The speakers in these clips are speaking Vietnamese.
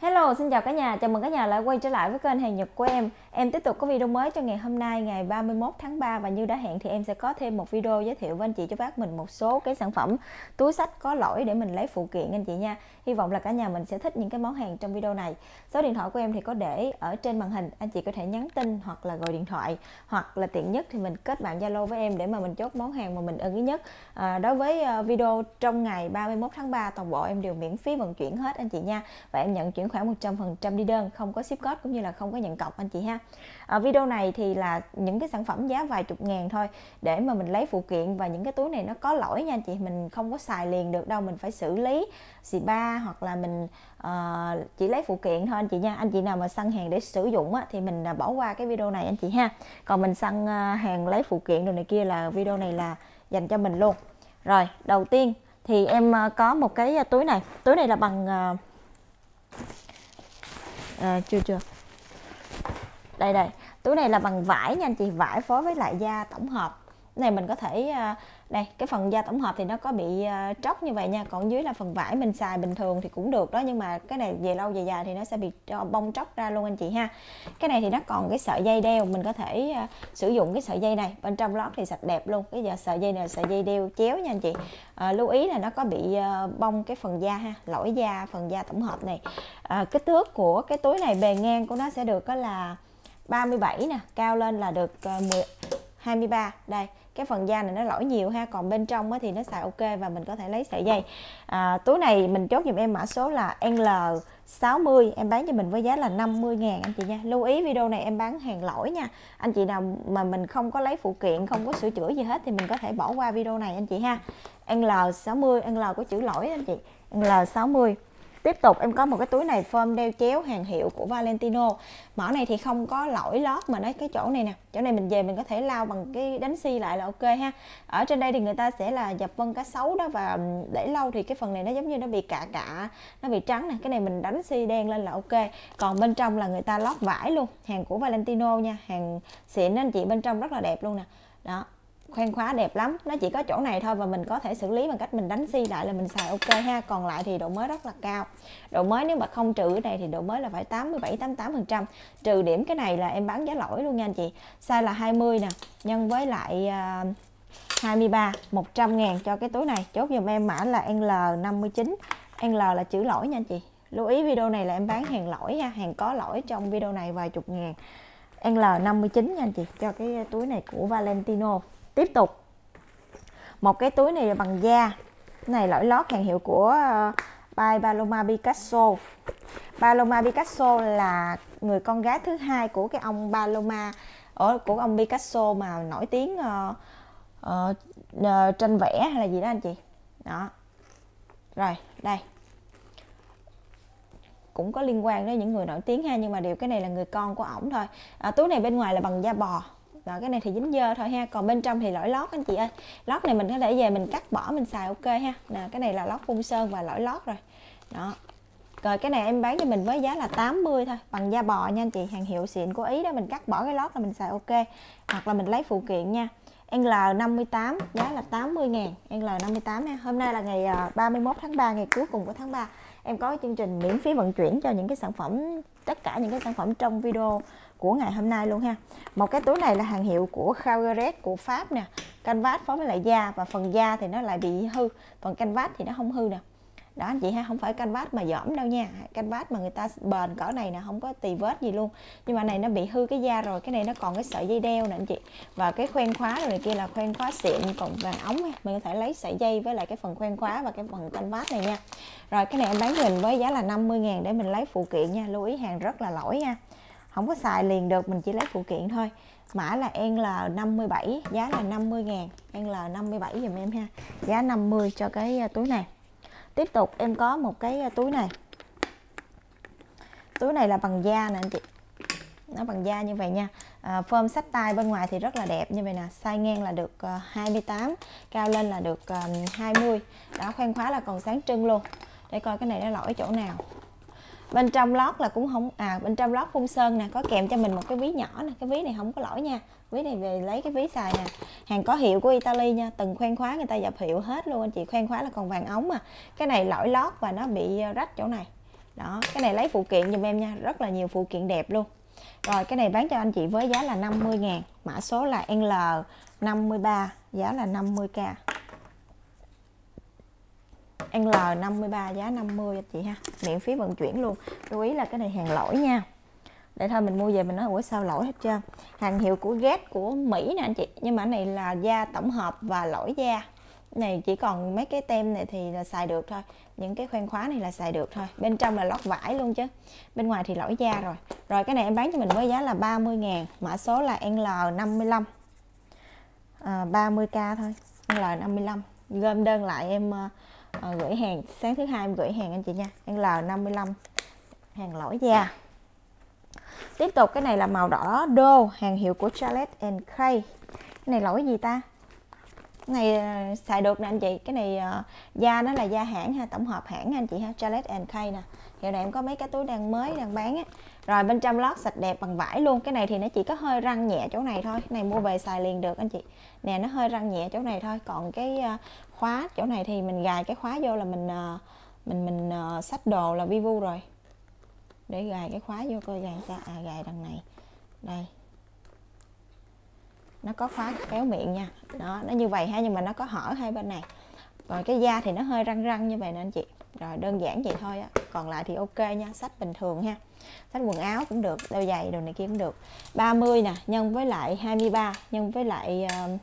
Hello, xin chào cả nhà, chào mừng cả nhà lại quay trở lại với kênh hàng Nhật của em. Em tiếp tục có video mới cho ngày hôm nay ngày 31 tháng 3 Và như đã hẹn thì em sẽ có thêm một video giới thiệu với anh chị cho bác mình một số cái sản phẩm túi sách có lỗi để mình lấy phụ kiện anh chị nha. Hy vọng là cả nhà mình sẽ thích những cái món hàng trong video này. Số điện thoại của em thì có để ở trên màn hình. Anh chị có thể nhắn tin hoặc là gọi điện thoại. Hoặc là tiện nhất thì mình kết bạn Zalo với em để mà mình chốt món hàng mà mình ưng ý nhất. À, Đối với à, video trong ngày 31 tháng 3 toàn bộ em đều miễn phí vận chuyển hết anh chị nha. Và em nhận chuyển khoản 100% đi đơn không có ship code cũng như là không có nhận cọc anh chị ha. À, video này thì là những cái sản phẩm giá vài chục ngàn thôi để mà mình lấy phụ kiện và những cái túi này nó có lỗi nha anh chị mình không có xài liền được đâu mình phải xử lý xì ba hoặc là mình uh, chỉ lấy phụ kiện thôi anh chị nha. Anh chị nào mà săn hàng để sử dụng á, thì mình à, bỏ qua cái video này anh chị ha. Còn mình săn uh, hàng lấy phụ kiện đồ này kia là video này là dành cho mình luôn. Rồi đầu tiên thì em có một cái túi này. Túi này là bằng à, chưa chưa. Đây đây. Túi này là bằng vải nha anh chị vải phối với lại da tổng hợp này mình có thể à, đây cái phần da tổng hợp thì nó có bị à, tróc như vậy nha. Còn dưới là phần vải mình xài bình thường thì cũng được đó nhưng mà cái này về lâu về dài thì nó sẽ bị bong tróc ra luôn anh chị ha. Cái này thì nó còn cái sợi dây đeo mình có thể à, sử dụng cái sợi dây này. Bên trong lót thì sạch đẹp luôn. Cái giờ sợi dây này là sợi dây đeo chéo nha anh chị. À, lưu ý là nó có bị bong cái phần da ha lỗi da phần da tổng hợp này. À, kích thước của cái túi này bề ngang của nó sẽ được có là 37 nè cao lên là được 10, 23 đây cái phần da này nó lỗi nhiều ha còn bên trong thì nó xài ok và mình có thể lấy sợi dây. À, túi này mình chốt giùm em mã số là L60 em bán cho mình với giá là 50 ngàn anh chị nha. Lưu ý video này em bán hàng lỗi nha. Anh chị nào mà mình không có lấy phụ kiện không có sửa chữa gì hết thì mình có thể bỏ qua video này anh chị ha. L60 L có chữ lỗi anh chị. L60 Tiếp tục, em có một cái túi này form đeo chéo hàng hiệu của Valentino. Mở này thì không có lỗi lót mà nó cái chỗ này nè. Chỗ này mình về mình có thể lao bằng cái đánh xi lại là ok ha. Ở trên đây thì người ta sẽ là dập vân cá sấu đó Và để lâu thì cái phần này nó giống như nó bị cạ cạ, Nó bị trắng nè. Cái này mình đánh xi đen lên là ok. Còn bên trong là người ta lót vải luôn. Hàng của Valentino nha. Hàng xịn anh chị, bên trong rất là đẹp luôn nè. Đó khoen khóa đẹp lắm. Nó chỉ có chỗ này thôi và mình có thể xử lý bằng cách mình đánh xi lại là mình xài ok ha. Còn lại thì độ mới rất là cao. Độ mới nếu mà không trừ cái này thì độ mới là phải 87 88 phần trăm. Trừ điểm cái này là em bán giá lỗi luôn nha anh chị. Size là 20 nè nhân với lại uh, 23 100 ngàn cho cái túi này. Chốt dùm em mã là L59 L là chữ lỗi nha anh chị. Lưu ý video này là em bán hàng lỗi nha hàng có lỗi trong video này vài chục ngàn. L59 nha anh chị cho cái túi này của Valentino tiếp tục. Một cái túi này bằng da. Cái này lõi lót hàng hiệu của uh, by Paloma Picasso. Paloma Picasso là người con gái thứ hai của cái ông Paloma ở của ông Picasso mà nổi tiếng uh, uh, uh, tranh vẽ hay là gì đó anh chị. Đó. Rồi đây. Cũng có liên quan đến những người nổi tiếng ha nhưng mà điều cái này là người con của ổng thôi. À, túi này bên ngoài là bằng da bò rồi cái này thì dính dơ thôi ha. Còn bên trong thì lõi lót anh chị ơi. Lót này mình có thể về mình cắt bỏ, mình xài ok ha. Nè, cái này là lót phun sơn và lõi lót rồi. Đó. Rồi cái này em bán cho mình với giá là 80 thôi, bằng da bò nha anh chị. Hàng hiệu xịn của Ý đó, mình cắt bỏ cái lót là mình xài ok. Hoặc là mình lấy phụ kiện nha. L58 giá là 80 ngàn. L58 nha hôm nay là ngày ờ, 31 tháng 3 ngày cuối cùng của tháng 3 em có chương trình miễn phí vận chuyển cho những cái sản phẩm, tất cả những cái sản phẩm trong video của ngày hôm nay luôn ha. Một cái túi này là hàng hiệu của Calgaret của Pháp nè. Canvas phối với lại da, và phần da thì nó lại bị hư. Phần canvas thì nó không hư nè. Đó, anh chị ha, không phải canvas mà dỏm đâu nha. Canvas mà người ta bền cỡ này nè, không có tì vết gì luôn. Nhưng mà này nó bị hư cái da rồi, cái này nó còn cái sợi dây đeo nè, anh chị. Và cái khoen khóa rồi này kia là khoen khóa xịn, còn vàng ống mình có thể lấy sợi dây với lại cái phần khoen khóa và cái phần canvas này nha. Rồi, cái này em bán mình với giá là 50 ngàn để mình lấy phụ kiện nha. Lưu ý hàng rất là lỗi nha không có xài liền được mình chỉ lấy phụ kiện thôi. Mã là NL57 giá là 50 ngàn. NL57 dùm em ha. Giá 50 cho cái à, túi này. Tiếp tục em có một cái à, túi này. Túi này là bằng da nè anh chị. Nó bằng da như vậy nha. À, form sách tay bên ngoài thì rất là đẹp. Như vậy nè size ngang là được à, uh, 28 cao lên là được uh, 20 đó khoen khóa là còn sáng trưng luôn. Để coi cái này nó lỗi chỗ nào bên trong lót là cũng không à bên trong lót phun sơn nè, có kèm cho mình một cái ví nhỏ nè, cái ví này không có lỗi nha. Ví này về lấy cái ví xài nè. Hàng có hiệu của Italy nha, từng khoen khóa người ta dập hiệu hết luôn, anh chị khoen khóa là còn vàng ống mà. Cái này lỗi lót và nó bị ờ, rách chỗ này. Đó, cái này lấy phụ kiện giùm em nha, rất là nhiều phụ kiện đẹp luôn. Rồi, cái này bán cho anh chị với giá là 50 ngàn, mã số là L53 giá là 50k L53 giá 50 cho chị ha miễn phí vận chuyển luôn. Lưu ý là cái này hàng lỗi nha. Để thôi mình mua về mình nói ủa sao lỗi hết trơn. Hàng hiệu của Get của Mỹ nè anh chị nhưng mà này là da tổng hợp và lỗi da. Này chỉ còn mấy cái tem này thì là xài được thôi những cái khoen khóa này là xài được thôi. Bên trong là lót vải luôn chứ bên ngoài thì lỗi da rồi. Rồi cái này em bán cho mình với giá là 30 ngàn mã số là L55 à, 30k thôi L55 gom đơn lại em à, à, gửi hàng sáng thứ hai em gửi hàng anh chị nha L55 hàng lõi da. Tiếp tục cái này là màu đỏ đô hàng hiệu của Charlotte and Kay cái này lỗi gì ta? Cái này ờ, xài được nè anh chị cái này uh, da nó là da hãng ha tổng hợp hãng anh chị ha Charlotte and Kay nè. Hiệu này em có mấy cái túi đang mới đang bán á. Rồi bên trong lót sạch đẹp bằng vải luôn cái này thì nó chỉ có hơi răng nhẹ chỗ này thôi cái này mua về xài liền được anh chị. Nè nó hơi răng nhẹ chỗ này thôi còn cái uh, khóa chỗ này thì mình gài cái khóa vô là mình ờ, mình mình ờ, sách đồ là vi vu rồi. Để gài cái khóa vô coi gài ra à gài đằng này. Đây. Nó có khóa kéo miệng nha. Đó nó như vậy ha nhưng mà nó có hở hai bên này. Rồi cái da thì nó hơi răng răng như vậy nè anh chị. Rồi đơn giản vậy thôi á. Còn lại thì ok nha sách bình thường ha. Sách quần áo cũng được đôi giày đồ này kia cũng được. 30 nè nhân với lại 23 nhân với lại uh,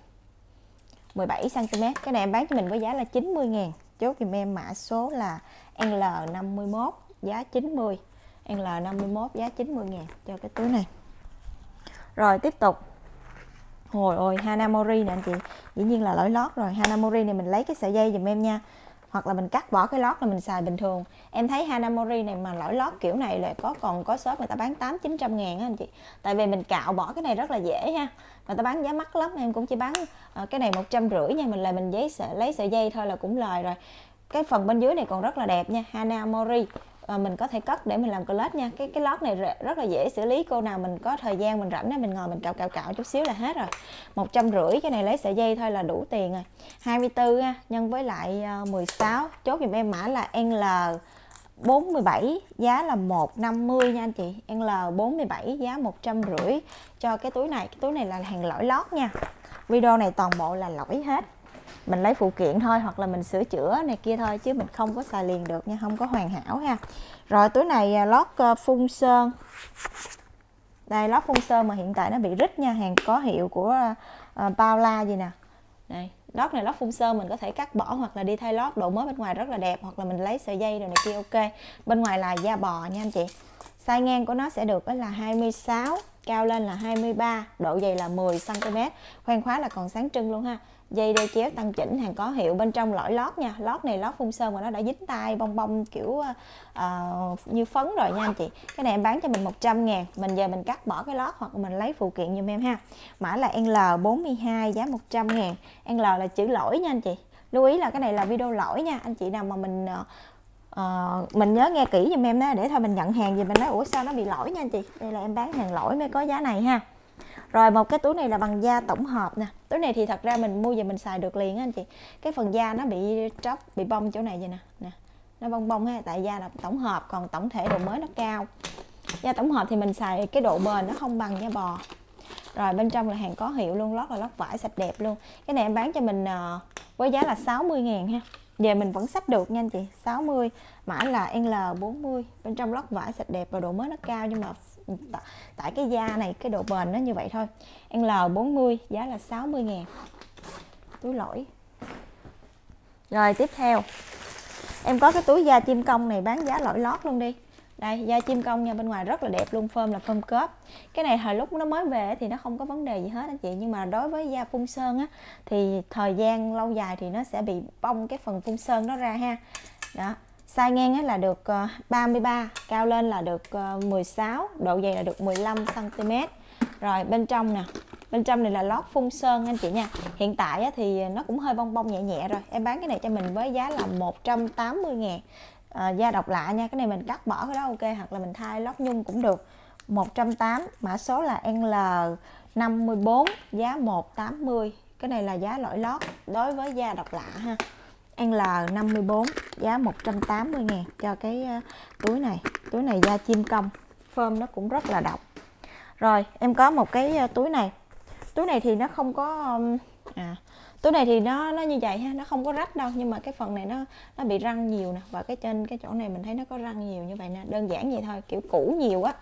17 cm cái này em bán cho mình với giá là 90 ngàn. Chốt dùm em mã số là L51 giá 90 L51 giá 90 ngàn cho cái túi này. Rồi, tiếp tục. Hồi ôi Hanamori nè anh chị. Dĩ nhiên là lỗi lót rồi. Hanamori này mình lấy cái sợi dây dùm em nha hoặc là mình cắt bỏ cái lót là mình xài bình thường. Em thấy Hanamori này mà lõi lót kiểu này là có còn có shop người ta bán tám chín trăm ngàn á anh chị. Tại vì mình cạo bỏ cái này rất là dễ ha. Người ta bán giá mắc lắm em cũng chỉ bán ờ, cái này một trăm rưỡi nha mình là mình giấy sợi, lấy sợi dây thôi là cũng lời rồi. Cái phần bên dưới này còn rất là đẹp nha Hanamori à, mình có thể cất để mình làm lót nha. Cái cái lót này rất là dễ xử lý. Cô nào mình có thời gian mình rảnh đó mình ngồi mình cạo cạo cạo chút xíu là hết rồi. Một trăm rưỡi cái này lấy sợi dây thôi là đủ tiền rồi. 24 nha nhân với lại ờ, 16 chốt giùm em mã là L 47 giá là 150 nha anh chị. L47 giá 150 cho cái túi này cái túi này là hàng lõi lót nha. Video này toàn bộ là lõi hết mình lấy phụ kiện thôi hoặc là mình sửa chữa này kia thôi chứ mình không có xài liền được nha không có hoàn hảo ha. Rồi túi này à, lót ờ, phun sơn. Đây lót phun sơn mà hiện tại nó bị rít nha hàng có hiệu của à, à, uh, Paula gì nè. Đây lót này lót phun sơn mình có thể cắt bỏ hoặc là đi thay lót độ mới bên ngoài rất là đẹp hoặc là mình lấy sợi dây rồi này kia ok. Bên ngoài là da bò nha anh chị. Size ngang của nó sẽ được là 26 cao lên là 23 độ dày là 10 cm khoan khóa là còn sáng trưng luôn ha dây đeo chéo tăng chỉnh hàng có hiệu bên trong lõi lót nha. Lót này lót phun sơn mà nó đã dính tay bong bong kiểu uh, như phấn rồi nha anh chị. Cái này em bán cho mình 100 ngàn mình giờ mình cắt bỏ cái lót hoặc mình lấy phụ kiện giùm em ha. Mã là L42 giá 100 ngàn. L là chữ lỗi nha anh chị. Lưu ý là cái này là video lỗi nha. Anh chị nào mà mình uh, mình nhớ nghe kỹ giùm em đó để thôi mình nhận hàng gì mình nói ủa sao nó bị lỗi nha anh chị? Đây là em bán hàng lỗi mới có giá này ha rồi một cái túi này là bằng da tổng hợp nè. Túi này thì thật ra mình mua về mình xài được liền á anh chị. Cái phần da nó bị tróc bị bong chỗ này vậy nè. Nè nó bong bong ha tại da là tổng hợp còn tổng thể độ mới nó cao. Da tổng hợp thì mình xài cái độ bền nó không bằng da bò. Rồi bên trong là hàng có hiệu luôn lót là lót vải sạch đẹp luôn. Cái này em bán cho mình uh, với giá là 60 ngàn ha. Về mình vẫn sách được nha anh chị 60 mã là L40 bên trong lót vải sạch đẹp và độ mới nó cao nhưng mà tại cái da này, cái độ bền nó như vậy thôi. L40 giá là 60 ngàn. Túi lỗi. Rồi, tiếp theo. Em có cái túi da chim công này bán giá lỗi lót luôn đi. Đây, da chim công nha, bên ngoài rất là đẹp luôn phơm là phơm cớp cái này hồi lúc nó mới về thì nó không có vấn đề gì hết anh chị, nhưng mà đối với da phun sơn á thì thời gian lâu dài thì nó sẽ bị bong cái phần phun sơn đó ra ha. Đó size ngang là được ờ, 33 cao lên là được ờ, 16 độ dày là được 15 cm rồi bên trong nè bên trong này là lót phun sơn anh chị nha. Hiện tại thì nó cũng hơi bong bong nhẹ nhẹ rồi. Em bán cái này cho mình với giá là 180 ngàn. À, da độc lạ nha cái này mình cắt bỏ cái đó ok hoặc là mình thay lót nhung cũng được. 180 mã số là L54 giá 180 cái này là giá lỗi lót đối với da độc lạ ha. L54 giá 180 ngàn cho cái ờ, túi này. Túi này da chim công phơm nó cũng rất là độc rồi, em có một cái ờ, túi này. Túi này thì nó không có à túi này thì nó nó như vậy ha, nó không có rách đâu, nhưng mà cái phần này nó nó bị răng nhiều nè, và cái trên cái chỗ này mình thấy nó có răng nhiều như vậy nè, đơn giản vậy thôi, kiểu cũ nhiều á.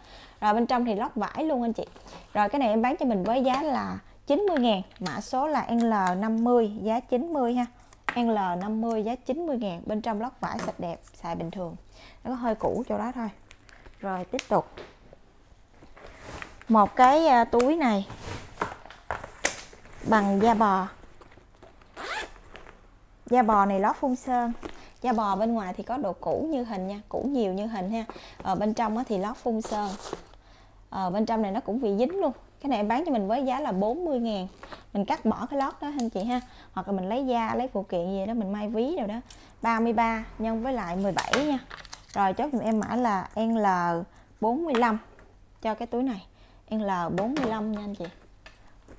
Rồi bên trong thì lót vải luôn anh chị. Rồi cái này em bán cho mình với giá là 90 ngàn, mã số là L50 giá 90 ha. L50 giá 90 ngàn bên trong lót vải sạch đẹp, xài bình thường. Nó có hơi cũ chỗ đó thôi. Rồi, tiếp tục. Một cái à, túi này bằng da bò. Da bò này lót phun sơn. Da bò bên ngoài thì có độ cũ như hình nha, cũ nhiều như hình ha. Ở bên trong thì lót phun sơn. Ở bên trong này nó cũng bị dính luôn cái này em bán cho mình với giá là 40 ngàn. Mình cắt bỏ cái lót đó anh chị ha. Hoặc là mình lấy da, lấy phụ kiện gì đó, mình may ví rồi đó. 33 nhân với lại 17 nha. Rồi, chốt dùm em mã là L45 cho cái túi này. L45 nha anh chị.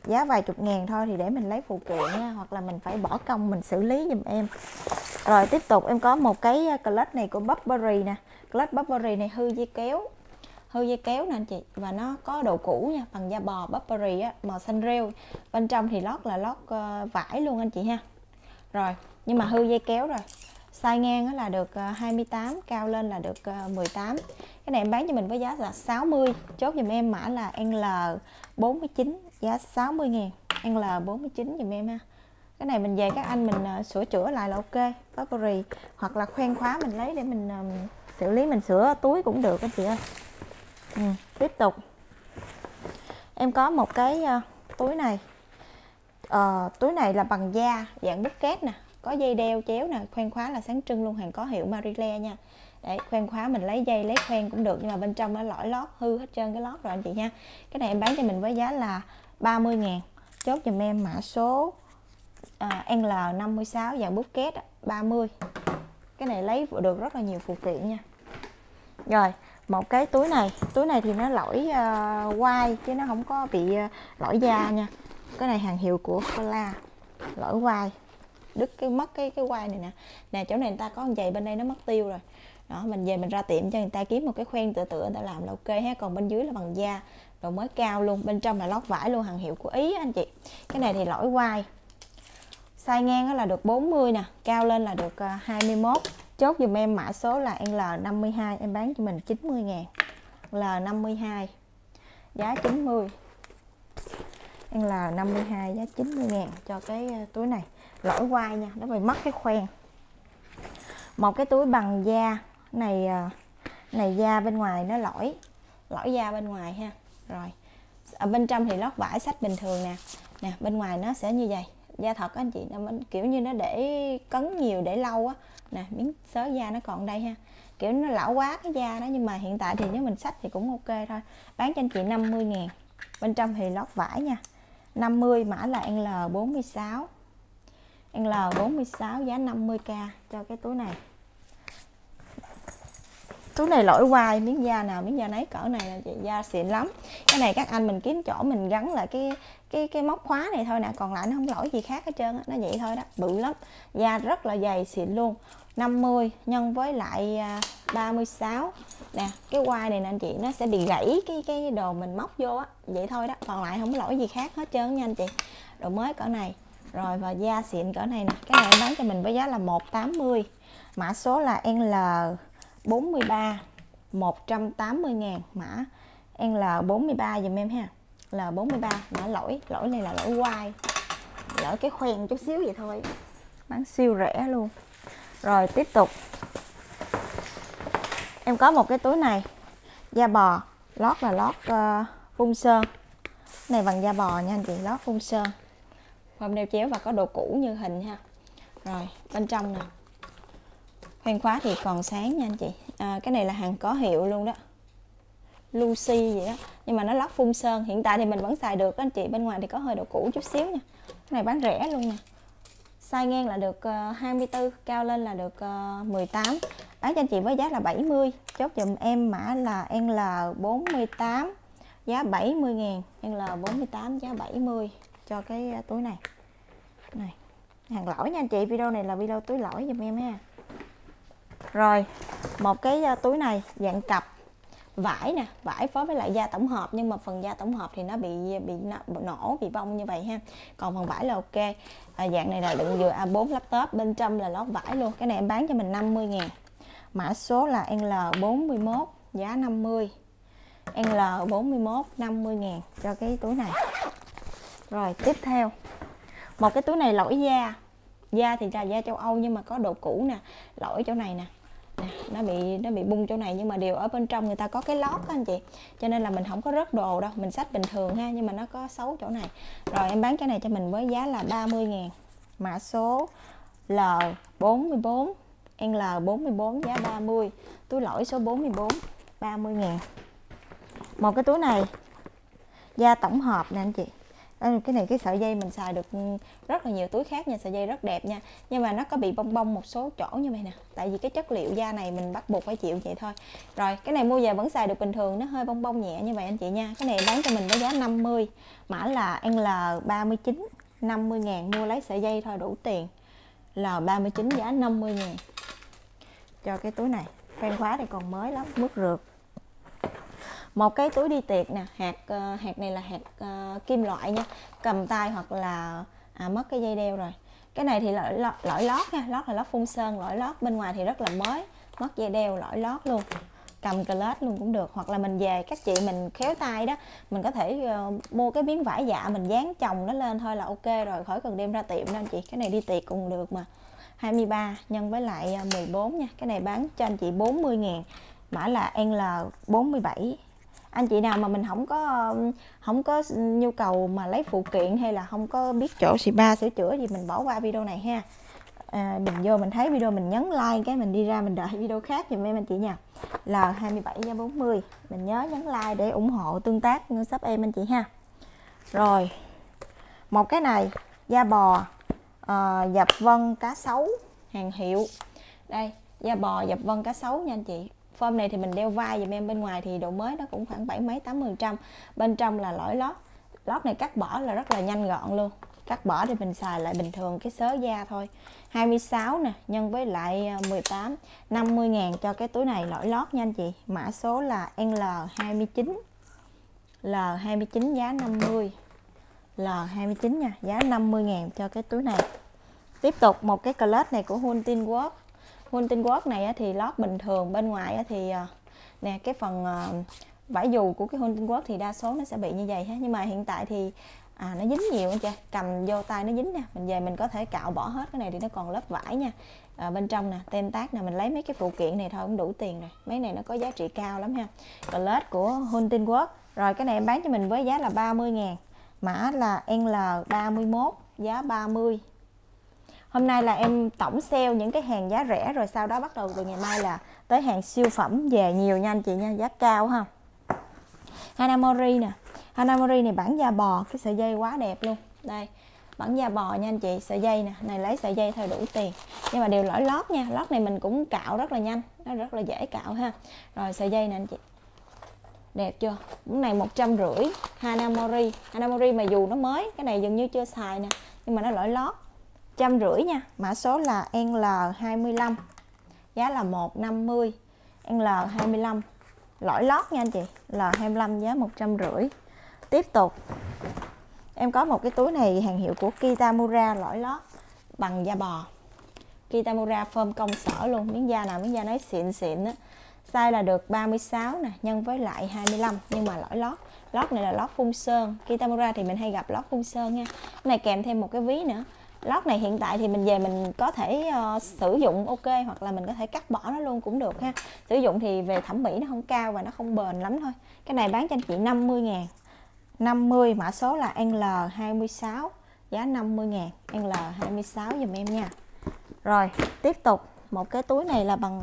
Giá vài chục ngàn thôi thì để mình lấy phụ kiện nha, hoặc là mình phải bỏ công mình xử lý dùm em. Rồi, tiếp tục em có một cái à, clutch này của Burberry nè. Clutch Burberry này hư dây kéo hư dây kéo nè anh chị. Và nó có độ cũ nha bằng da bò Burberry á màu xanh rêu. Bên trong thì lót là lót uh, vải luôn anh chị ha. Rồi nhưng mà hư dây kéo rồi. Size ngang là được ờ, 28 cao lên là được ờ, 18 cái này em bán cho mình với giá là 60 chốt dùm em mã là L49 giá 60 ngàn. L49 dùm em ha. Cái này mình về các anh mình uh, sửa chữa lại là ok Burberry. Hoặc là khoen khóa mình lấy để mình xử lý mình sửa túi cũng được anh chị ơi ừ, tiếp tục. Em có một cái uh, túi này. Uh, túi này là bằng da dạng bucket nè có dây đeo chéo nè khoen khóa là sáng trưng luôn hàng có hiệu Marile nha. Để khoen khóa mình lấy dây lấy khoen cũng được nhưng mà bên trong nó lõi lót hư hết trơn cái lót rồi anh chị nha. Cái này em bán cho mình với giá là 30 ngàn. Chốt dùm em mã số ờ, à, L56 dạng bút két 30 cái này lấy được rất là nhiều phụ kiện nha. Rồi một cái túi này túi này thì nó lỗi uh, quai chứ nó không có bị uh, lỗi da nha. Cái này hàng hiệu của Cola lỗi quai. Đứt cái mất cái cái quai này nè. Nè chỗ này người ta có giày bên đây nó mất tiêu rồi. Đó mình về mình ra tiệm cho người ta kiếm một cái khoen tựa tựa người ta làm là ok ha. Còn bên dưới là bằng da rồi mới cao luôn. Bên trong là lót vải luôn hàng hiệu của ý anh chị. Cái này thì lỗi quai. Size ngang là được 40 nè cao lên là được ờ, 21 mươi chốt dùm em mã số là L52 em bán cho mình 90 ngàn. L52 giá 90 L52 giá 90 ngàn cho cái ờ, túi này. Lỗi quai nha, nó bị mất cái khoen. Một cái túi bằng da này ờ, này da bên ngoài nó lỗi lỗi da bên ngoài ha. Rồi ở à, bên trong thì lót vải sách bình thường nè. Nè, bên ngoài nó sẽ như vậy da thật anh chị. Nó kiểu như nó để cấn nhiều, để lâu á. Nè, miếng sớ da nó còn đây ha. Kiểu nó lão quá cái da đó, nhưng mà hiện tại thì nếu mình sách thì cũng ok thôi. Bán cho anh chị 50 ngàn, bên trong thì lót vải nha. 50 mã là L46 L46 giá 50k cho cái túi này. Túi này lỗi hoài, miếng da nào, miếng da nấy cỡ này là da xịn lắm. Cái này các anh mình kiếm chỗ mình gắn lại cái cái cái móc khóa này thôi nè, còn lại nó không lỗi gì khác hết trơn nó vậy thôi đó, bự lắm. Da rất là dày xịn luôn 50 nhân với lại à, 36 nè, cái quai này nè anh chị, nó sẽ bị gãy cái cái đồ mình móc vô á, vậy thôi đó, còn lại không có lỗi gì khác hết trơn nha anh chị. Đồ mới cỡ này, rồi và da xịn cỡ này nè, cái này bán cho mình với giá là 180 mã số là L 43 180 ngàn mã. L43 dùm em ha. L43 mã lỗi lỗi này là lỗi quai lỗi cái khoen chút xíu vậy thôi. Bán siêu rẻ luôn. Rồi tiếp tục. Em có một cái túi này. Da bò lót là lót uh, phun sơn. Này bằng da bò nha anh chị lót phun sơn. Form đeo chéo và có độ cũ như hình ha. Rồi bên trong nè. Khoen khóa thì còn sáng nha anh chị. À, cái này là hàng có hiệu luôn đó. Lucy gì đó nhưng mà nó lót phun sơn. Hiện tại thì mình vẫn xài được. Anh chị bên ngoài thì có hơi độ cũ chút xíu nha. Cái này bán rẻ luôn nè. Size ngang là được ờ, 24 cao lên là được ờ, 18 bán cho anh chị với giá là 70 chốt dùm em mã là L48 giá 70 ngàn. L48 giá 70 cho cái ờ, túi này. Này, hàng lỗi nha anh chị. Video này là video túi lỗi dùm em ha. Rồi, một cái túi này dạng cặp vải nè vải phối với lại da tổng hợp nhưng mà phần da tổng hợp thì nó bị bị nổ bị bong như vậy ha. Còn phần vải là ok. À, dạng này là đựng vừa A4 laptop bên trong là lót vải luôn. Cái này em bán cho mình 50 ngàn. Mã số là L41 giá 50 L41 50 ngàn cho cái túi này. Rồi tiếp theo. Một cái túi này lỗi da. Da thì là da châu Âu nhưng mà có độ cũ nè. Lỗi chỗ này nè nè nó bị nó bị bung chỗ này, nhưng mà đều ở bên trong, người ta có cái lót anh chị. Cho nên là mình không có rớt đồ đâu, mình xách bình thường ha, nhưng mà nó có xấu chỗ này. Rồi em bán cái này cho mình với giá là 30 ngàn. Mã số L44 L44 giá 30 túi lỗi số 44 30 ngàn. Một cái túi này, da tổng hợp nè anh chị cái này cái sợi dây mình xài được ừ, rất là nhiều túi khác nha, sợi dây rất đẹp nha. Nhưng mà nó có bị bong bong một số chỗ như vậy nè. Tại vì cái chất liệu da này mình bắt buộc phải chịu vậy thôi. Rồi, cái này mua về vẫn xài được bình thường, nó hơi bong bong nhẹ như vậy anh chị nha. Cái này bán cho mình với giá 50 mã là L39 50 ngàn mua lấy sợi dây thôi, đủ tiền. L39 giá 50 ngàn. Cho cái túi này, phen khóa thì còn mới lắm mức rượt một cái túi đi tiệc nè hạt uh, hạt này là hạt uh, kim loại nha. Cầm tay hoặc là à, mất cái dây đeo rồi. Cái này thì lõi lõi lót nha lót là lót phun sơn lõi lót bên ngoài thì rất là mới mất dây đeo lõi lót luôn. Cầm cờ lết luôn cũng được. Hoặc là mình về các chị mình khéo tay đó mình có thể uh, mua cái miếng vải dạ mình dán chồng nó lên thôi là ok rồi khỏi cần đem ra tiệm đâu anh chị. Cái này đi tiệc cũng được mà. 23 nhân với lại 14 nha. Cái này bán cho anh chị 40 ngàn mã là L47 anh chị nào mà mình không có không có nhu cầu mà lấy phụ kiện hay là không có biết chỗ xì ba sửa chữa gì mình bỏ qua video này ha. À, mình vô mình thấy video mình nhấn like cái mình đi ra mình đợi video khác giùm em anh chị nha. L27 giá 40 mình nhớ nhấn like để ủng hộ tương tác shop em anh chị ha. Rồi một cái này da bò à, dập vân cá sấu hàng hiệu. Đây da bò dập vân cá sấu nha anh chị form này thì mình đeo vai dùm em bên ngoài thì độ mới nó cũng khoảng bảy mấy, tám phần trăm. Bên trong là lõi lót. Lót này cắt bỏ là rất là nhanh gọn luôn. Cắt bỏ thì mình xài lại bình thường cái sớ da thôi. 26 nè, nhân với lại à, 18 50 ngàn cho cái túi này lõi lót nha anh chị. Mã số là L29 L29 giá 50 L29 nha, giá 50 ngàn cho cái túi này. Tiếp tục, một cái clutch này của Hunting Work Work này thì lót bình thường bên ngoài thì ờ, nè cái phần ờ, vải dù của cái Hunting Work thì đa số nó sẽ bị như vậy ha. Nhưng mà hiện tại thì à nó dính nhiều anh chị cầm vô tay nó dính nè. mình về mình có thể cạo bỏ hết cái này thì nó còn lớp vải nha. À, bên trong nè tem tác nè mình lấy mấy cái phụ kiện này thôi cũng đủ tiền rồi. Mấy này nó có giá trị cao lắm ha. Clutch của Hunting Work rồi cái này em bán cho mình với giá là 30 ngàn mã là L31 giá 30 hôm nay là em tổng sale những cái hàng giá rẻ rồi sau đó bắt đầu từ ngày mai là tới hàng siêu phẩm về nhiều nha anh chị nha, giá cao ha. Hanamori nè. Hanamori này bản da bò, cái sợi dây quá đẹp luôn. Đây, bản da bò nha anh chị, sợi dây nè. Này, lấy sợi dây thôi đủ tiền. Nhưng mà đều lõi lót nha, lót này mình cũng cạo rất là nhanh, nó rất là dễ cạo ha. Rồi, sợi dây nè anh chị. Đẹp chưa? Cái này một trăm rưỡi Hanamori Hanamori mà dù nó mới, cái này dường như chưa xài nè, nhưng mà nó lõi lót trăm rưỡi nha. Mã số là L25 giá là 150 L25 lõi lót nha anh chị. L25 giá một trăm rưỡi. Tiếp tục. Em có một cái túi này, hàng hiệu của Kitamura lõi lót, bằng da bò. Kitamura phơm công sở luôn. Miếng da nào, miếng da nấy xịn xịn á. Size là được 36 nè, nhân với lại 25 nhưng mà lõi lót. Lót này là lót phun sơn. Kitamura thì mình hay gặp lót phun sơn nha. Cái này kèm thêm một cái ví nữa lót này hiện tại thì mình về mình có thể uh, sử dụng ok hoặc là mình có thể cắt bỏ nó luôn cũng được ha. Sử dụng thì về thẩm mỹ nó không cao và nó không bền lắm thôi. Cái này bán cho anh chị 50 ngàn. 50 mã số là L26 giá 50 ngàn L26 dùm em nha. Rồi tiếp tục. Một cái túi này là bằng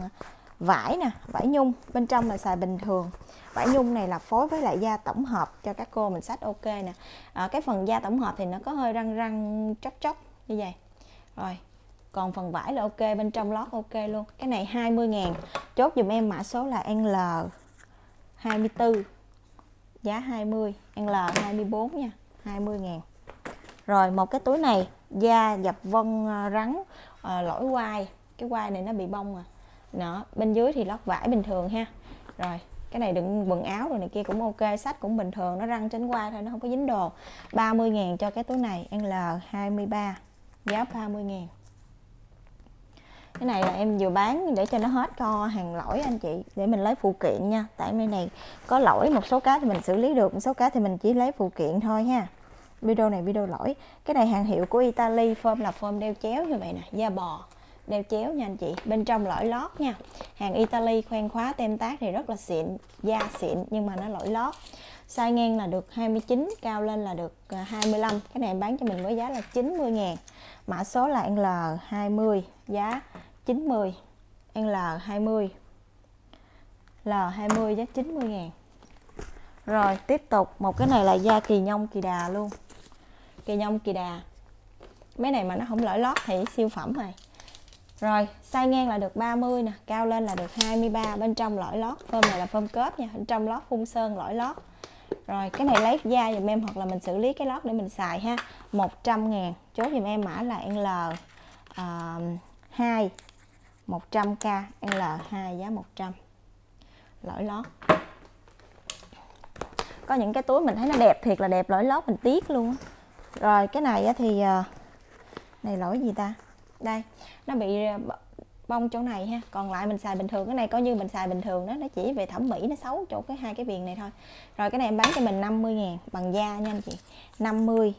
vải nè vải nhung bên trong là xài bình thường. Vải nhung này là phối với lại da tổng hợp cho các cô mình sách ok nè. À, cái phần da tổng hợp thì nó có hơi răng răng chóc chóc như vậy. Rồi còn phần vải là ok bên trong lót ok luôn. Cái này 20 ngàn chốt dùm em mã số là L 24 giá 20 L 24 nha 20 ngàn. Rồi một cái túi này da dập vân ờ, rắn à, lỗi quai. Cái quai này nó bị bông à. Nó bên dưới thì lót vải bình thường ha. Rồi cái này đựng quần áo rồi này kia cũng ok sách cũng bình thường nó răng trên quai thôi nó không có dính đồ. 30 ngàn cho cái túi này L23 giá 30 ngàn. Cái này là em vừa bán để cho nó hết co hàng lỗi anh chị, để mình lấy phụ kiện nha. Tại bên này có lỗi, một số cá thì mình xử lý được, một số cá thì mình chỉ lấy phụ kiện thôi ha. Video này video lỗi. Cái này hàng hiệu của Italy, form là form đeo chéo như vậy nè, da bò, đeo chéo nha anh chị. Bên trong lõi lót nha. Hàng Italy khoen khóa tem tác thì rất là xịn, da xịn nhưng mà nó lõi lót. Size ngang là được 29 cao lên là được à, 25 cái này em bán cho mình với giá là 90 ngàn mã số là L20 giá 90 L20 L20 giá 90 ngàn. Rồi, tiếp tục. Một cái này là da kỳ nhông, kỳ đà luôn. Kỳ nhông, kỳ đà. Mấy này mà nó không lõi lót thì siêu phẩm này rồi, size ngang là được 30 nè, cao lên là được 23 bên trong lõi lót phơm này là phơm cớp nha. Bên trong lót, phun sơn lõi lót rồi cái này lấy da dùm em hoặc là mình xử lý cái lót để mình xài ha. 100 ngàn chốt dùm em mã là L uh, 2 100k L2 giá 100 lỗi lót. Có những cái túi mình thấy nó đẹp thiệt là đẹp lỗi lót mình tiếc luôn rồi cái này thì uh, này lỗi gì ta? Đây nó bị ờ, bông chỗ này ha. Còn lại mình xài bình thường cái này coi như mình xài bình thường đó nó chỉ về thẩm mỹ nó xấu chỗ cái hai cái viền này thôi. Rồi cái này em bán cho mình 50 ngàn bằng da nha anh chị. 50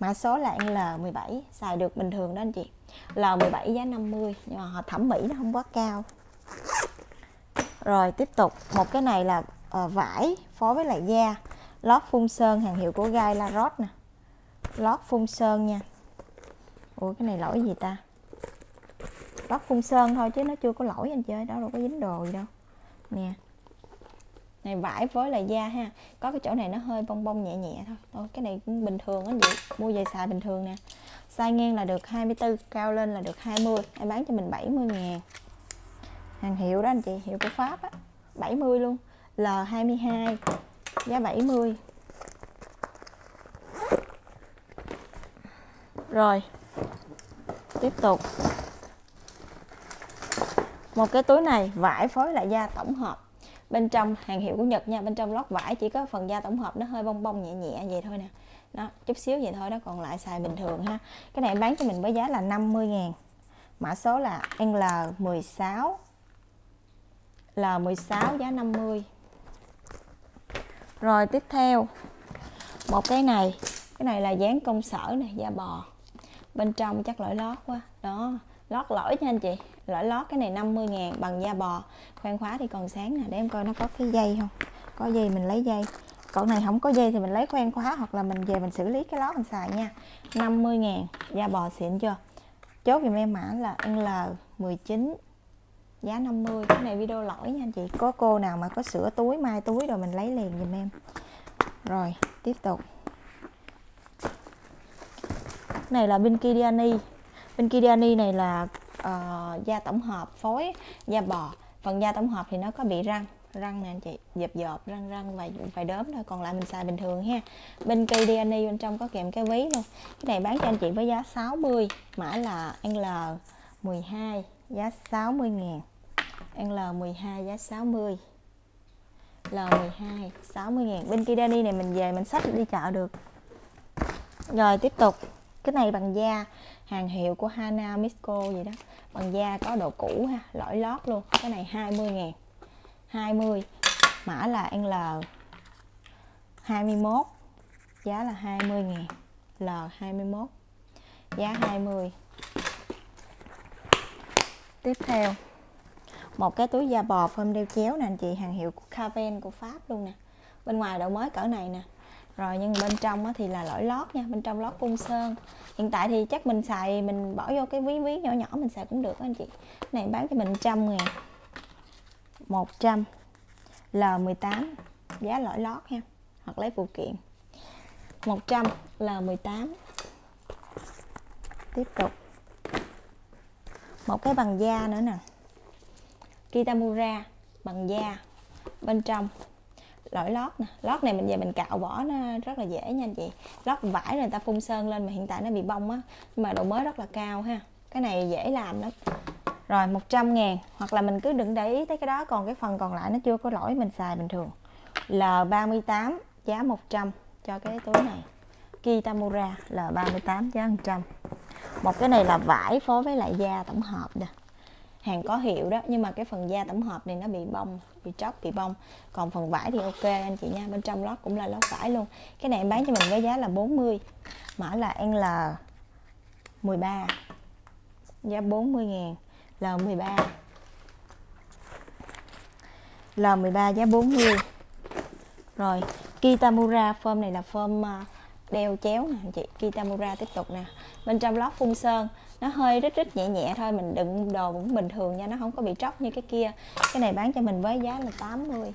mã số là L17 xài được bình thường đó anh chị. L17 giá 50 nhưng mà họ thẩm mỹ nó không quá cao. Rồi tiếp tục một cái này là uh, vải phối với lại da. Lót phun sơn hàng hiệu của gai la rốt nè. Lót phun sơn nha. Ủa cái này lỗi gì ta? Bắt phun sơn thôi chứ nó chưa có lỗi anh chơi đó đâu có dính đồ gì đâu. Nè. Này vải với là da ha. Có cái chỗ này nó hơi bong bong nhẹ nhẹ thôi. Ôi, cái này cũng bình thường á chị. Mua về xài bình thường nè. Size ngang là được 24 cao lên là được 20 em bán cho mình 70 ngàn. Hàng hiệu đó anh chị hiệu của Pháp á. 70 luôn. L22 giá 70 rồi. Tiếp tục một cái túi này, vải phối lại da tổng hợp. Bên trong, hàng hiệu của Nhật nha, bên trong lót vải chỉ có phần da tổng hợp nó hơi bong bong nhẹ nhẹ vậy thôi nè. Đó, chút xíu vậy thôi đó còn lại xài bình thường ha. Cái này em bán cho mình với giá là 50 ngàn. Mã số là L16 L16 giá 50 rồi, tiếp theo. Một cái này cái này là dán công sở này da bò. Bên trong chắc lỗi lót quá. Đó lót lõi nha anh chị. Lõi lót cái này 50 ngàn bằng da bò. Khoan khóa thì còn sáng nè, để em coi nó có cái dây không. Có dây mình lấy dây. Còn này không có dây thì mình lấy khoan khóa hoặc là mình về mình xử lý cái lót mình xài nha. 50 ngàn, da bò xịn chưa? Chốt dùm em mã là L19 giá 50 cái này video lỗi nha anh chị. Có cô nào mà có sửa túi, mai túi rồi mình lấy liền dùm em. Rồi, tiếp tục. Này là bên Kidiani bên Kidiani này là uh, da tổng hợp phối da bò. Phần da tổng hợp thì nó có bị răng. Răng nè anh chị dập dọp răng răng vài vài đốm thôi. Còn lại mình xài bình thường ha. Bên cây Diani bên trong có kèm cái ví luôn. Cái này bán cho anh chị với giá 60 mã là L12 giá 60 ngàn. L12 giá 60 L12 60 ngàn. Bên kia Dani này mình về mình xách đi chợ được. Rồi tiếp tục. Cái này bằng da hàng hiệu của Hana Misco gì đó. Bằng da có độ cũ ha, lõi lót luôn. Cái này 20 ngàn. 20 mã là L. 21 giá là 20 ngàn. L 21 giá 20 tiếp theo. Một cái túi da bò phơm đeo chéo nè anh chị, hàng hiệu của Caven của Pháp luôn nè. Bên ngoài độ mới cỡ này nè rồi, nhưng bên trong thì là lõi lót nha, bên trong lót cung sơn. Hiện tại thì chắc mình xài, mình bỏ vô cái ví ví nhỏ nhỏ mình xài cũng được anh chị. Cái này bán cho mình trăm ngàn. 100 L18 giá lõi lót ha hoặc lấy phụ kiện. 100 L18 tiếp tục. Một cái bằng da nữa nè. Kitamura, bằng da. Bên trong lõi lót nè. Lót này mình về mình cạo vỏ nó rất là dễ nha anh chị. Lót vải rồi người ta phun sơn lên mà hiện tại nó bị bông á. Nhưng mà độ mới rất là cao ha. Cái này dễ làm lắm. Rồi 100 ngàn. Hoặc là mình cứ đừng để ý tới cái đó. Còn cái phần còn lại nó chưa có lỗi, mình xài bình thường. L38 giá 100 cho cái túi này. Kitamura L38 giá 100 một cái này là vải phối với lại da tổng hợp nè hàng có hiệu đó, nhưng mà cái phần da tổng hợp này nó bị bong, bị tróc bị bong. Còn phần vải thì ok anh chị nha, bên trong lót cũng là lót vải luôn. Cái này em bán cho mình với giá là 40 mã là L 13 giá 40 ngàn L13 L13 giá 40 rồi, Kitamura form này là form à, đeo chéo nè anh chị. Kitamura tiếp tục nè. Bên trong lót phun sơn nó hơi rít rít nhẹ nhẹ thôi, mình đựng đồ cũng bình thường nha, nó không có bị tróc như cái kia. Cái này bán cho mình với giá là 80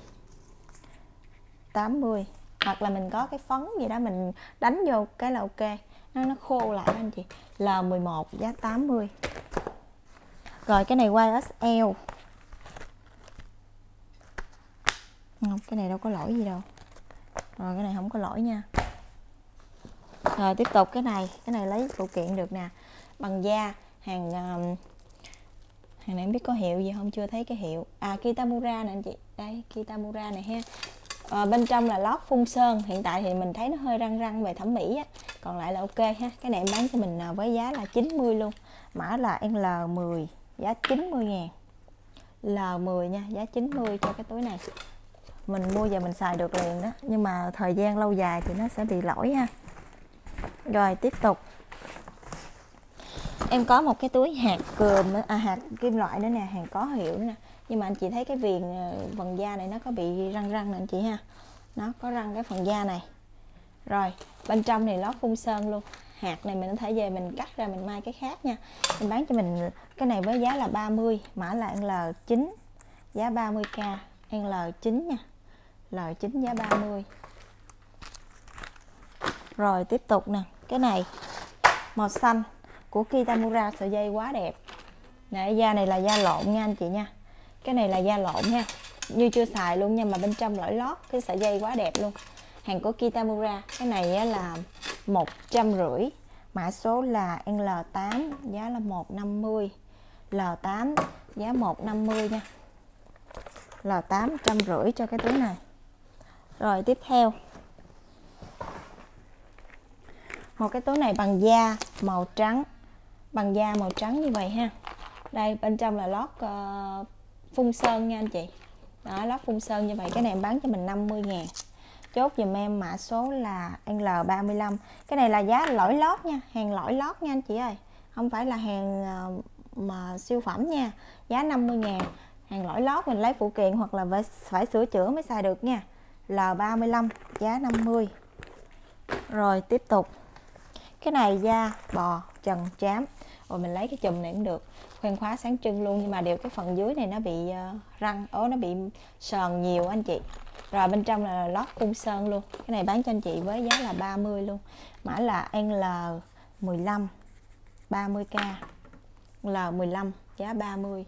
80 hoặc là mình có cái phấn gì đó mình đánh vô cái là ok. Nó nó khô lại anh chị. L11 giá 80 rồi, cái này YSL không, cái này đâu có lỗi gì đâu. Rồi, cái này không có lỗi nha. Rồi, tiếp tục cái này. Cái này lấy phụ kiện được nè bằng da. Hàng um, hàng này em biết có hiệu gì không? Chưa thấy cái hiệu. À Kitamura nè anh chị. Đây Kitamura này ha. À, bên trong là lót phun sơn. Hiện tại thì mình thấy nó hơi răng răng về thẩm mỹ á. Còn lại là ok ha. Cái này em bán cho mình à, với giá là 90 luôn. Mã là L10 giá 90 ngàn. L10 nha giá 90 cho cái túi này. Mình mua giờ mình xài được liền đó. Nhưng mà thời gian lâu dài thì nó sẽ bị lỗi ha. Rồi tiếp tục em có một cái túi hạt cườm à, hạt kim loại nữa nè hàng có hiệu nữa nè. Nhưng mà anh chị thấy cái viền ờ, phần da này nó có bị răng răng nè anh chị ha. Nó có răng cái phần da này. Rồi bên trong này lót phun sơn luôn. Hạt này mình có thể về mình cắt ra mình mai cái khác nha. Mình bán cho mình cái này với giá là 30 mã là L9 giá 30k L9 nha. L9 giá 30 rồi tiếp tục nè. Cái này màu xanh của Kitamura sợi dây quá đẹp. Đấy, da này là da lộn nha anh chị nha. Cái này là da lộn nha. Như chưa xài luôn nha mà bên trong lõi lót cái sợi dây quá đẹp luôn. Hàng của Kitamura cái này là một trăm rưỡi. Mã số là L8 giá là 150 L8 giá 150 nha. L8 trăm rưỡi cho cái túi này. Rồi tiếp theo. Một cái túi này bằng da màu trắng bằng da màu trắng như vậy ha. Đây bên trong là lót uh, phun sơn nha anh chị. Đó lót phun sơn như vậy cái này em bán cho mình 50 ngàn. Chốt dùm em mã số là L35 cái này là giá lõi lót nha hàng lõi lót nha anh chị ơi. Không phải là hàng uh, mà siêu phẩm nha giá 50 ngàn. Hàng lõi lót mình lấy phụ kiện hoặc là phải, phải sửa chữa mới xài được nha. L35 giá 50 rồi tiếp tục. Cái này da bò trần chám rồi mình lấy cái chùm này cũng được. Khoen khóa sáng trưng luôn, nhưng mà đều cái phần dưới này nó bị ờ, răng. Ố, nó bị sờn nhiều anh chị. Rồi bên trong là lót cung sơn luôn. Cái này bán cho anh chị với giá là 30 luôn. Mã là L15 30k L15 giá 30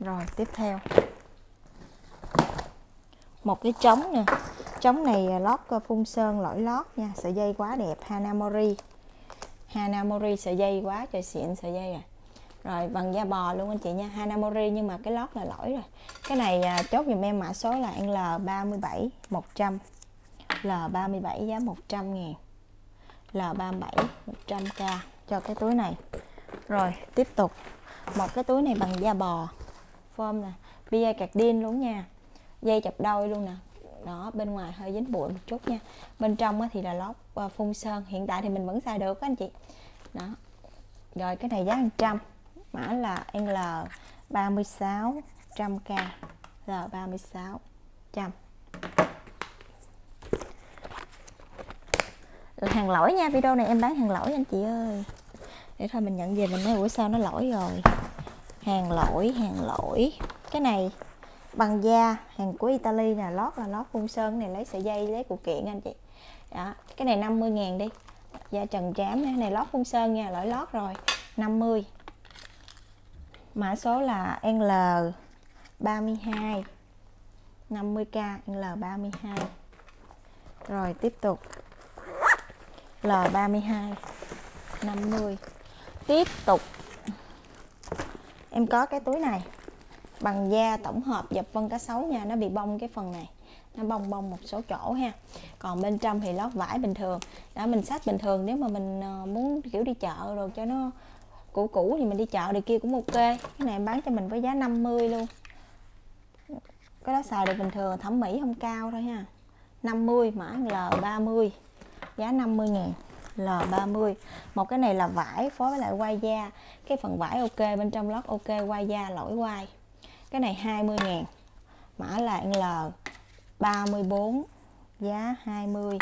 rồi, tiếp theo. Một cái trống nè. Trống này lót ờ, phun sơn lõi lót nha. Sợi dây quá đẹp. Hanamori. Hanamori sợi dây quá trời xịn sợi dây à. Rồi bằng da bò luôn anh chị nha Hanamori nhưng mà cái lót là lỗi rồi. Cái này à, chốt dùm em mã số là L37 100 L37 giá 100 ngàn. L37 100k cho cái túi này. Rồi tiếp tục. Một cái túi này bằng da bò. Form nè bia cạc điên luôn nha. Dây chập đôi luôn nè đó, bên ngoài hơi dính bụi một chút nha. Bên trong thì là lót ờ, phun sơn. Hiện tại thì mình vẫn xài được các anh chị. Đó. Rồi cái này giá 100 mã là L 36 100k L 36 trăm. Hàng lỗi nha, video này em bán hàng lỗi anh chị ơi. Để thôi mình nhận về mình nói buổi sau nó lỗi rồi. Hàng lỗi hàng lỗi. Cái này bằng da hàng của Italy nè lót là lót phun sơn này lấy sợi dây lấy phụ kiện anh chị. Đó cái này 50 ngàn đi. Da trần trám này, này lót phun sơn nha lỗi lót rồi 50 mã số là L 32 50k L 32 rồi tiếp tục. L 32 50 tiếp tục. Em có cái túi này bằng da tổng hợp dập vân cá sấu nha, nó bị bong cái phần này, nó bong bong một số chỗ ha. Còn bên trong thì lót vải bình thường. Đã mình sách bình thường, nếu mà mình ờ, muốn, kiểu, đi chợ rồi cho nó cũ cũ thì mình đi chợ đi kia cũng ok. Cái này bán cho mình với giá 50 luôn. Cái đó xài được bình thường, thẩm mỹ không cao thôi ha. 50 mã L30 giá 50 ngàn L30 một cái này là vải phối với lại quai da. Cái phần vải ok, bên trong lót ok, quai da lỗi quai cái này 20 ngàn. Mã là L 34 giá 20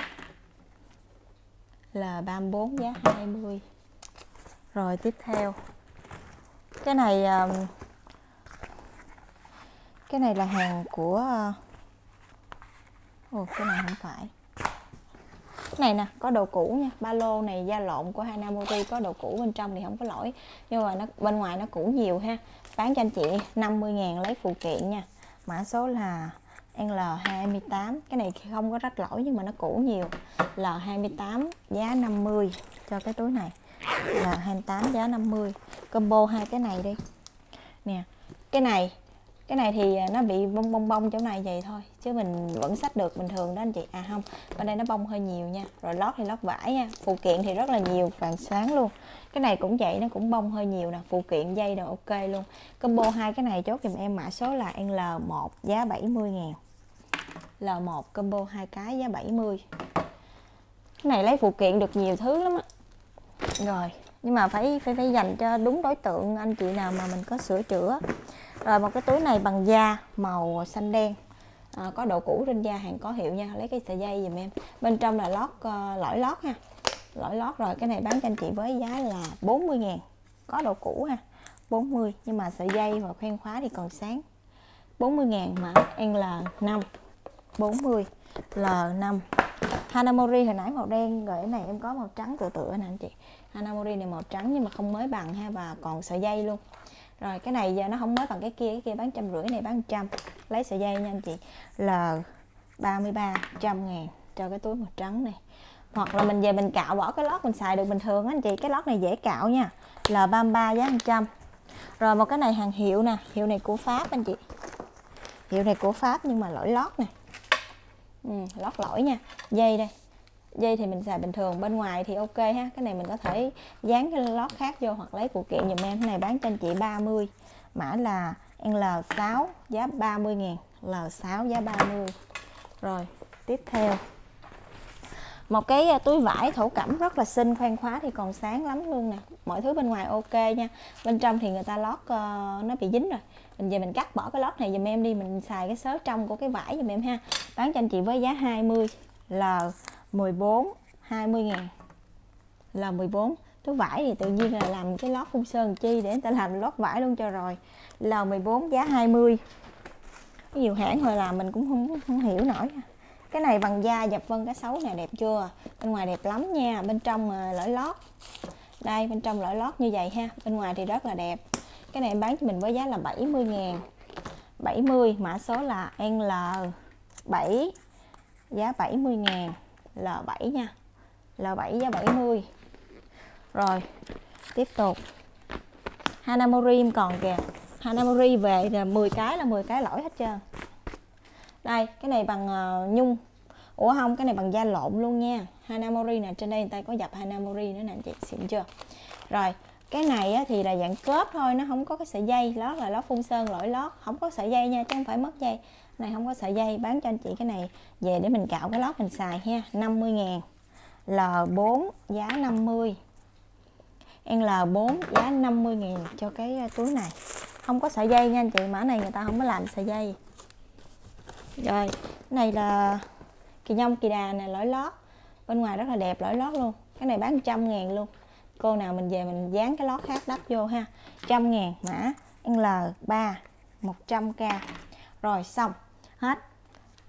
L 34 giá 20 rồi, tiếp theo. Cái này cái này là hàng của ờ, ồ, cái này không phải này nè, có đồ cũ nha, ba lô này, da lộn của Hanamori có đồ cũ bên trong thì không có lỗi. Nhưng mà nó, bên ngoài nó cũ nhiều ha. Bán cho anh chị 50 ngàn lấy phụ kiện nha. Mã số là L28 cái này không có rách lỗi nhưng mà nó cũ nhiều. L28 giá 50 cho cái túi này. L28 giá 50 combo hai cái này đi. Nè, cái này cái này thì nó bị bong bong bong chỗ này vậy thôi chứ mình vẫn xách được bình thường đó anh chị. À không, bên đây nó bông hơi nhiều nha. Rồi lót thì lót vải nha. Phụ kiện thì rất là nhiều, vàng sáng luôn. Cái này cũng vậy, nó cũng bông hơi nhiều nè. Phụ kiện dây đều ok luôn. Combo hai cái này chốt giùm em mã số là L1 giá 70 ngàn. L1 combo hai cái, giá 70 cái này lấy phụ kiện được nhiều thứ lắm á. Rồi, nhưng mà phải phải phải dành cho đúng đối tượng anh chị nào mà mình có sửa chữa. Rồi một cái túi này bằng da màu xanh đen à, có độ cũ trên da hàng có hiệu nha lấy cái sợi dây giùm em. Bên trong là lót uh, lõi lót ha. Lõi lót rồi cái này bán cho anh chị với giá là 40 ngàn. Có độ cũ ha 40 nhưng mà sợi dây và khoen khóa thì còn sáng. 40 ngàn mã L5 40 L5 Hanamori hồi nãy màu đen rồi cái này em có màu trắng tựa tựa nè anh chị. Hanamori này màu trắng nhưng mà không mới bằng ha và còn sợi dây luôn rồi cái này giờ nó không mới bằng cái kia cái kia bán trăm rưỡi này bán trăm. Lấy sợi dây nha anh chị. Là 33 trăm ngàn. Cho cái túi màu trắng này. Hoặc là mình về mình cạo bỏ cái lót mình xài được bình thường anh chị. Cái lót này dễ cạo nha. Là 33 giá 100 rồi một cái này hàng hiệu nè. Hiệu này của Pháp anh chị. Hiệu này của Pháp nhưng mà lỗi lót nè. Ừ, lót lỗi nha. Dây đây dây thì mình xài bình thường bên ngoài thì ok ha. Cái này mình có thể dán cái lót khác vô hoặc lấy phụ kiện dùm em. Cái này bán cho anh chị 30 mã là L6 giá 30 ngàn. L6 giá 30 rồi tiếp theo. Một cái à, túi vải thổ cẩm rất là xinh khoan khóa thì còn sáng lắm luôn nè. Mọi thứ bên ngoài ok nha. Bên trong thì người ta lót uh, nó bị dính rồi. Mình về mình cắt bỏ cái lót này dùm em đi. Mình xài cái sớ trong của cái vải dùm em ha. Bán cho anh chị với giá 20 l 14 20 ngàn. Là 14 túi vải thì tự nhiên là làm cái lót phun sơn chi để người ta làm lót vải luôn cho rồi. Là 14 giá 20 nhiều hãng hồi làm mình cũng không không hiểu nổi. Cái này bằng da dập vân cá sấu nè đẹp chưa? Bên ngoài đẹp lắm nha, bên trong mà lõi lót. Đây, bên trong lõi lót như vậy ha, bên ngoài thì rất là đẹp. Cái này em bán cho mình với giá là 70 ngàn. 70 mã số là L7 giá 70 ngàn. L7 nha. L7 giá 70 rồi tiếp tục. Hanamori còn kìa. Hanamori về là 10 cái là 10 cái lỗi hết trơn. Đây cái này bằng uh, nhung. Ủa không cái này bằng da lộn luôn nha. Hanamori nè trên đây người ta có dập Hanamori nữa nè chị xịn chưa? Rồi cái này á, thì là dạng cớp thôi nó không có cái sợi dây lót là lót phun sơn lỗi lót. Không có sợi dây nha chứ không phải mất dây này, không có sợi dây, bán cho anh chị cái này về để mình cạo cái lót mình xài ha 50 ngàn. L4 giá 50 L4 giá 50 ngàn cho cái à, túi này. Không có sợi dây nha anh chị, mã này người ta không có làm sợi dây. Rồi, cái này là kỳ nhông, kỳ đà này lõi lót. Bên ngoài rất là đẹp lõi lót luôn. Cái này bán trăm ngàn luôn. Cô nào mình về mình dán cái lót khác đắp vô ha. trăm ngàn mã L3 100k rồi xong. Hết.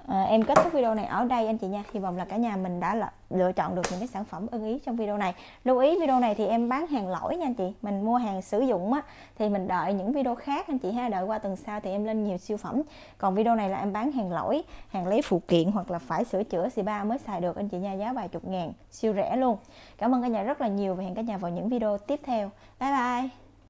À, em kết thúc video này ở đây anh chị nha. Hy vọng là cả nhà mình đã lựa chọn được những cái sản phẩm ưng ý trong video này. Lưu ý video này thì em bán hàng lỗi nha anh chị. Mình mua hàng sử dụng á thì mình đợi những video khác anh chị ha. Đợi qua tuần sau thì em lên nhiều siêu phẩm. Còn video này là em bán hàng lỗi hàng lấy phụ kiện hoặc là phải sửa chữa xì ba mới xài được anh chị nha. Giá vài chục ngàn siêu rẻ luôn. Cảm ơn cả nhà rất là nhiều và hẹn cả nhà vào những video tiếp theo. Bye bye.